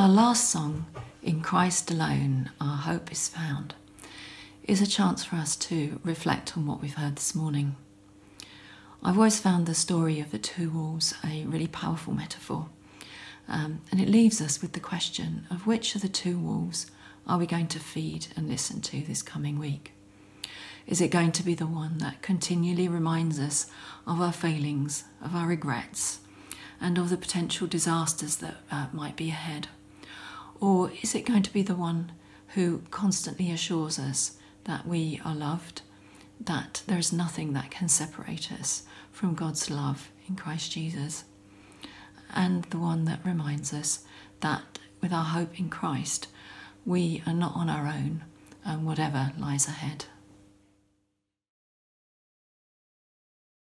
Our last song, In Christ Alone, Our Hope is Found, is a chance for us to reflect on what we've heard this morning. I've always found the story of the two wolves a really powerful metaphor, um, and it leaves us with the question of which of the two wolves are we going to feed and listen to this coming week? Is it going to be the one that continually reminds us of our failings, of our regrets, and of the potential disasters that uh, might be ahead? Or is it going to be the one who constantly assures us that we are loved, that there is nothing that can separate us from God's love in Christ Jesus? And the one that reminds us that with our hope in Christ, we are not on our own, and whatever lies ahead.